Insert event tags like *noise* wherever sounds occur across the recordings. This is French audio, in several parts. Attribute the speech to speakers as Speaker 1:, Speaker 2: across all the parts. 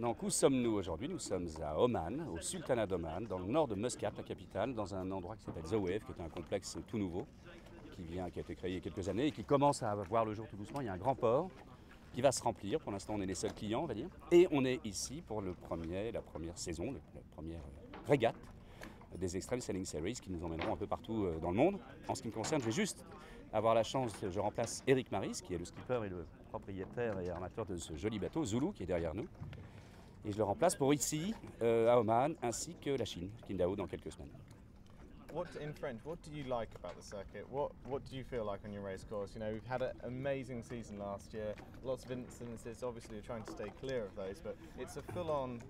Speaker 1: Donc où sommes-nous aujourd'hui? Nous sommes à Oman, au Sultanat d'Oman, dans le nord de Muscat, la capitale, dans un endroit qui s'appelle Zawef, qui est un complexe tout nouveau, qui, vient, qui a été créé il y a quelques années et qui commence à voir le jour tout doucement. Il y a un grand port qui va se remplir. Pour l'instant, on est les seuls clients, on va dire. Et on est ici pour le premier, la première saison, la première régate des Extreme Sailing Series qui nous emmèneront un peu partout euh, dans le monde. En ce qui me concerne, je vais juste avoir la chance, je remplace Eric Maris, qui est le skipper et le propriétaire et armateur de ce joli bateau, Zulu, qui est derrière nous. Et je le remplace pour ici, euh, à Oman, ainsi que la Chine, Qingdao, dans quelques semaines.
Speaker 2: What in French? What do you like about the circuit? What What do you feel like on your race course? You know, we've had an amazing season last year. Lots of incidences. Obviously, you're trying to stay clear of those, but it's a full-on.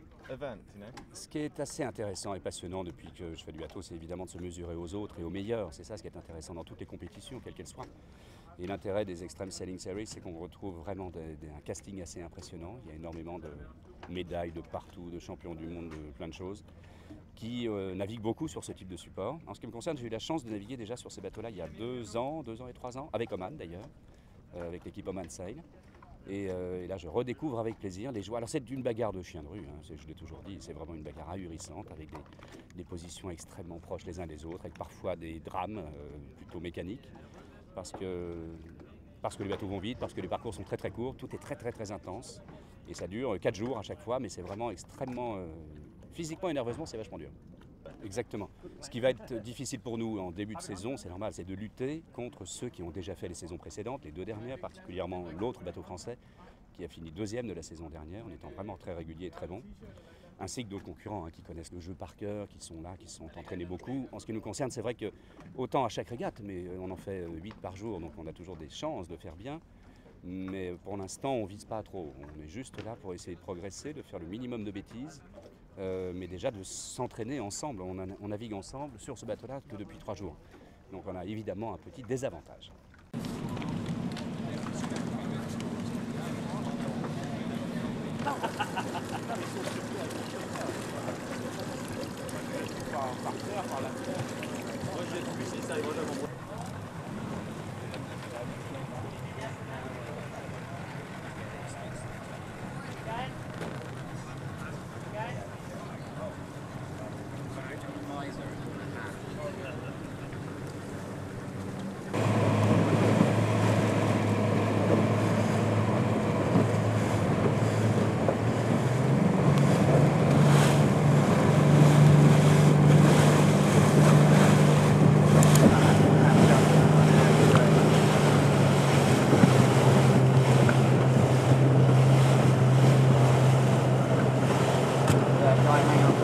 Speaker 1: Ce qui est assez intéressant et passionnant depuis que je fais du bateau, c'est évidemment de se mesurer aux autres et aux meilleurs. C'est ça ce qui est intéressant dans toutes les compétitions, quelles qu'elles soient. Et l'intérêt des Extreme Sailing Series, c'est qu'on retrouve vraiment un casting assez impressionnant. Il y a énormément de médailles de partout, de champions du monde, de plein de choses, qui euh, naviguent beaucoup sur ce type de support. En ce qui me concerne, j'ai eu la chance de naviguer déjà sur ces bateaux-là il y a deux ans, deux ans et trois ans, avec Oman d'ailleurs, euh, avec l'équipe Oman Sail. Et, euh, et là, je redécouvre avec plaisir les joies. Alors, c'est une bagarre de chien de rue, hein, je l'ai toujours dit, c'est vraiment une bagarre ahurissante avec des, positions extrêmement proches les uns des autres, avec parfois des drames euh, plutôt mécaniques, parce que, les bateaux vont vite, parce que les parcours sont très très courts, tout est très très très intense. Et ça dure 4 jours à chaque fois, mais c'est vraiment extrêmement. euh, physiquement et nerveusement, c'est vachement dur. Exactement. Ce qui va être difficile pour nous en début de saison, c'est normal, c'est de lutter contre ceux qui ont déjà fait les saisons précédentes, les deux dernières, particulièrement l'autre bateau français qui a fini deuxième de la saison dernière en étant vraiment très régulier et très bon, ainsi que d'autres concurrents hein, qui connaissent le jeu par cœur, qui sont là, qui sont entraînés beaucoup. En ce qui nous concerne, c'est vrai que autant à chaque régate, mais euh, on en fait 8 par jour, donc on a toujours des chances de faire bien. Mais pour l'instant, on ne vise pas trop. On est juste là pour essayer de progresser, de faire le minimum de bêtises, euh, mais déjà de s'entraîner ensemble. On, on navigue ensemble sur ce bateau-là que depuis trois jours. Donc on a évidemment un petit désavantage. *laughs*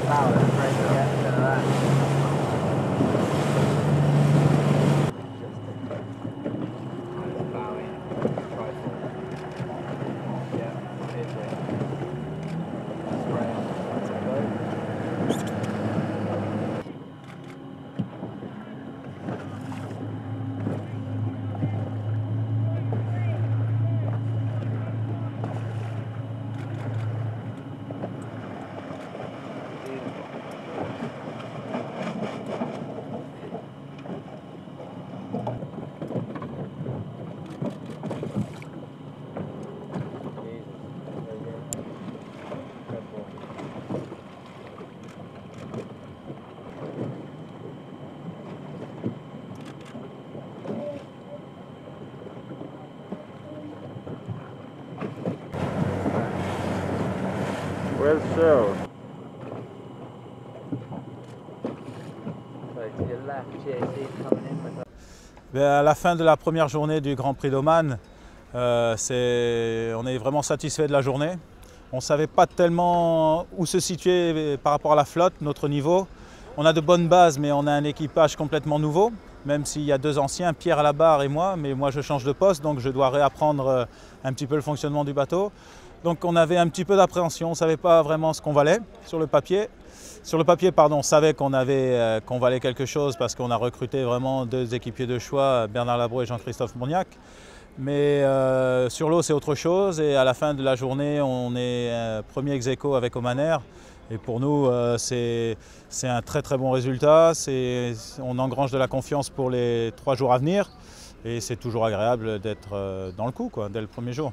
Speaker 3: power. À la fin de la première journée du Grand Prix d'Oman, euh, on est vraiment satisfait de la journée. On ne savait pas tellement où se situer par rapport à la flotte, notre niveau. On a de bonnes bases, mais on a un équipage complètement nouveau, même s'il y a deux anciens, Pierre à la barre et moi, mais moi je change de poste, donc je dois réapprendre euh, un petit peu le fonctionnement du bateau. Donc on avait un petit peu d'appréhension, on ne savait pas vraiment ce qu'on valait sur le papier. Sur le papier, pardon, on savait qu'on euh, valait quelque chose parce qu'on a recruté vraiment deux équipiers de choix, Bernard Labro et Jean-Christophe Mourniac. Mais euh, sur l'eau, c'est autre chose. Et à la fin de la journée, on est euh, premier ex aequo avec Omaner. Et pour nous, c'est un très très bon résultat. On engrange de la confiance pour les trois jours à venir. Et c'est toujours agréable d'être dans le coup, dès le premier jour.